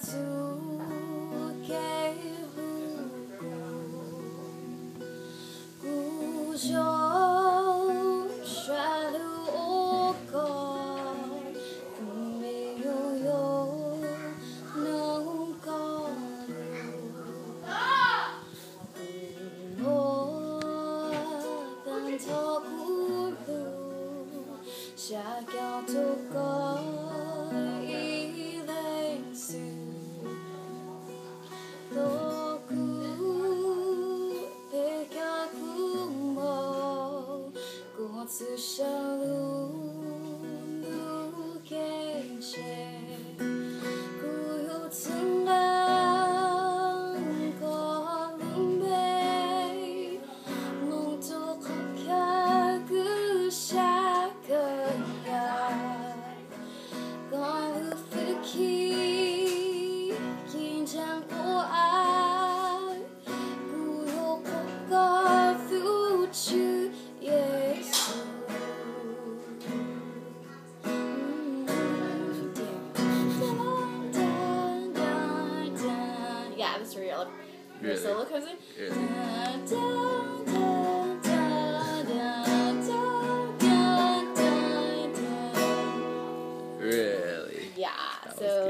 走开吧，孤舟漂流无靠，没有用，难开口。我等到枯木，谁叫你？shall look yeah, Really? The solo comes in. Really? Yeah. That so